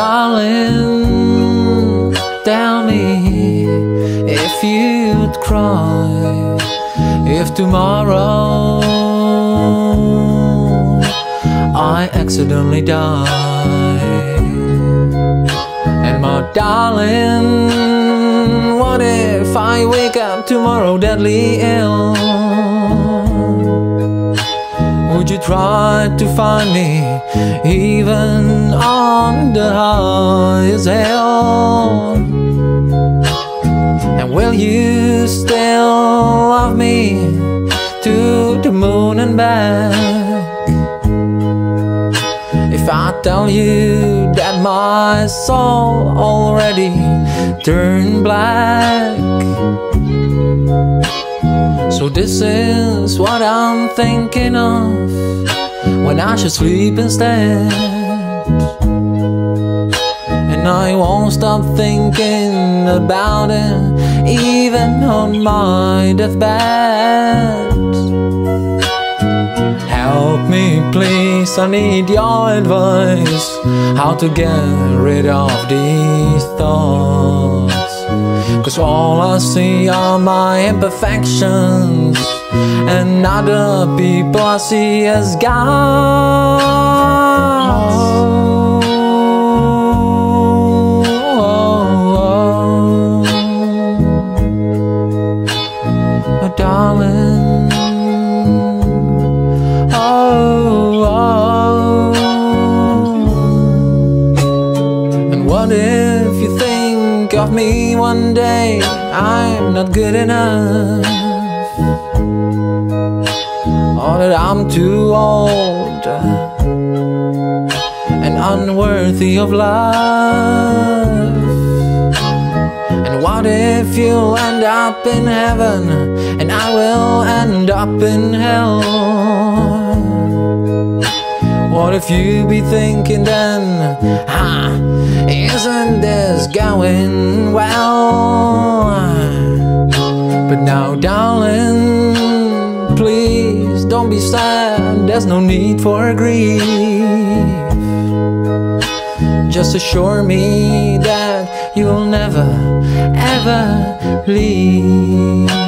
darling, tell me if you'd cry if tomorrow I accidentally die. And my darling, what if I wake up tomorrow deadly ill? You try to find me even on the highest hill? And will you still love me to the moon and back? If I tell you that my soul already turned black so this is what I'm thinking of when I should sleep instead. And I won't stop thinking about it, even on my deathbed. Help me, please, I need your advice. How to get rid of these thoughts. Cause all I see are my imperfections, and other people I see as gods. Oh, oh, oh. darling. Oh, of me one day? I'm not good enough. Or that I'm too old and unworthy of love. And what if you end up in heaven and I will end up in hell? What if you be thinking then, huh, isn't going well? But now, darling, please don't be sad, there's no need for grief. Just assure me that you'll never, ever leave.